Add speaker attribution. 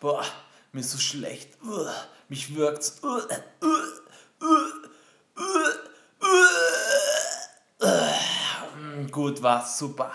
Speaker 1: Boah, mir ist so schlecht. Mich wirkt's. Äh, hm, gut war's, super.